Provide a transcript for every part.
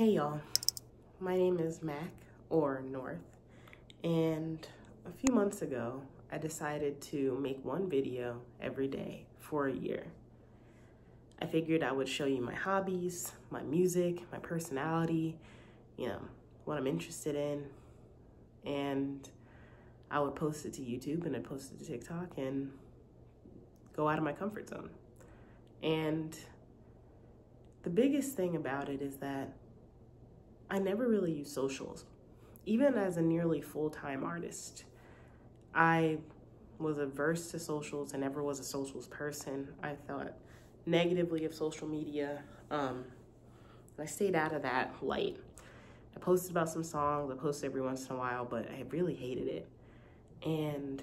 Hey y'all, my name is Mac or North, and a few months ago I decided to make one video every day for a year. I figured I would show you my hobbies, my music, my personality, you know, what I'm interested in, and I would post it to YouTube and I'd post it to TikTok and go out of my comfort zone. And the biggest thing about it is that I never really used socials. Even as a nearly full-time artist, I was averse to socials. and never was a socials person. I thought negatively of social media. Um, I stayed out of that light. I posted about some songs. I posted every once in a while, but I really hated it. And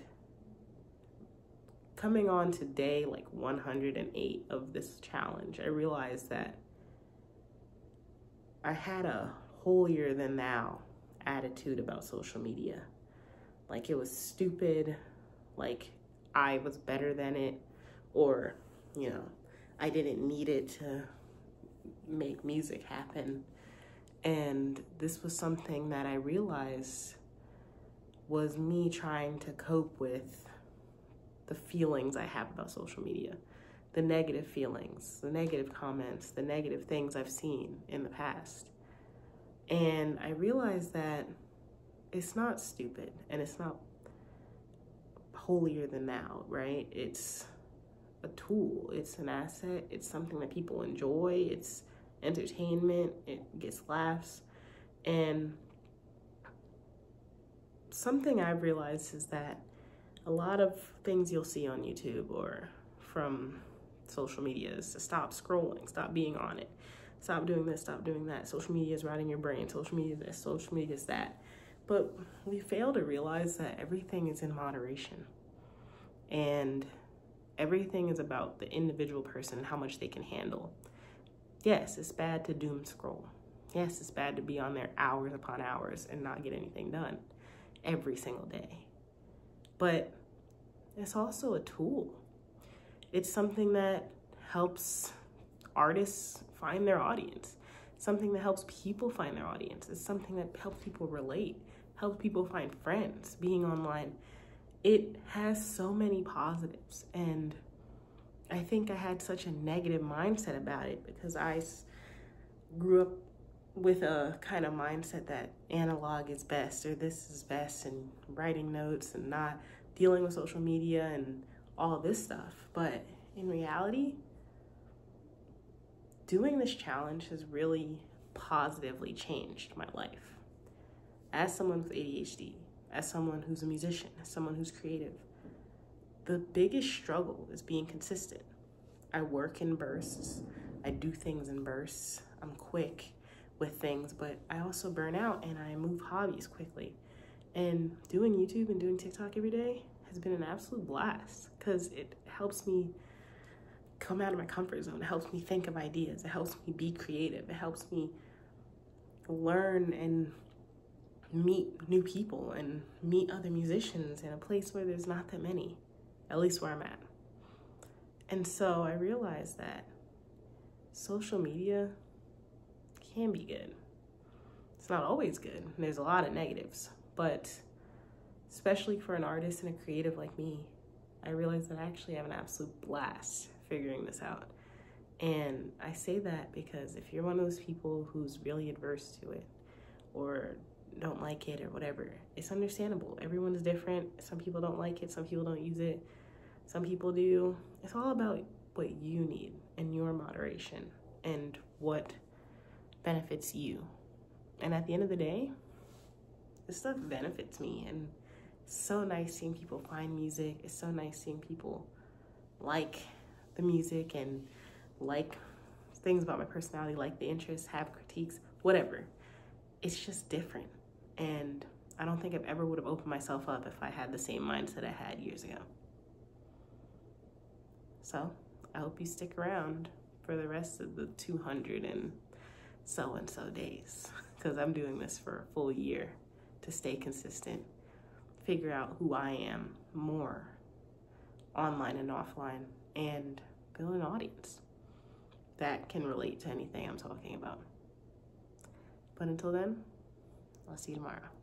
coming on to day like 108 of this challenge, I realized that I had a holier than thou attitude about social media. Like it was stupid, like I was better than it, or, you know, I didn't need it to make music happen. And this was something that I realized was me trying to cope with the feelings I have about social media, the negative feelings, the negative comments, the negative things I've seen in the past. And I realized that it's not stupid and it's not holier than thou, right? It's a tool, it's an asset, it's something that people enjoy, it's entertainment, it gets laughs. And something I've realized is that a lot of things you'll see on YouTube or from social media is to stop scrolling, stop being on it stop doing this, stop doing that. Social media is rotting your brain. Social media is this, social media is that. But we fail to realize that everything is in moderation. And everything is about the individual person and how much they can handle. Yes, it's bad to doom scroll. Yes, it's bad to be on there hours upon hours and not get anything done every single day. But it's also a tool. It's something that helps artists find their audience, something that helps people find their audience. It's something that helps people relate, helps people find friends, being online. It has so many positives. And I think I had such a negative mindset about it because I grew up with a kind of mindset that analog is best or this is best and writing notes and not dealing with social media and all this stuff. But in reality, doing this challenge has really positively changed my life. As someone with ADHD, as someone who's a musician, as someone who's creative, the biggest struggle is being consistent. I work in bursts, I do things in bursts, I'm quick with things, but I also burn out and I move hobbies quickly. And doing YouTube and doing TikTok every day has been an absolute blast because it helps me come out of my comfort zone. It helps me think of ideas. It helps me be creative. It helps me learn and meet new people and meet other musicians in a place where there's not that many, at least where I'm at. And so I realized that social media can be good. It's not always good. There's a lot of negatives, but especially for an artist and a creative like me, I realized that I actually have an absolute blast figuring this out. And I say that because if you're one of those people who's really adverse to it or don't like it or whatever, it's understandable. Everyone is different. Some people don't like it, some people don't use it, some people do. It's all about what you need and your moderation and what benefits you. And at the end of the day, this stuff benefits me and so nice seeing people find music. It's so nice seeing people like the music and like things about my personality, like the interests, have critiques, whatever. It's just different. And I don't think I ever would have opened myself up if I had the same mindset I had years ago. So I hope you stick around for the rest of the 200 and so and so days because I'm doing this for a full year to stay consistent, figure out who I am more online and offline, and build an audience that can relate to anything I'm talking about. But until then, I'll see you tomorrow.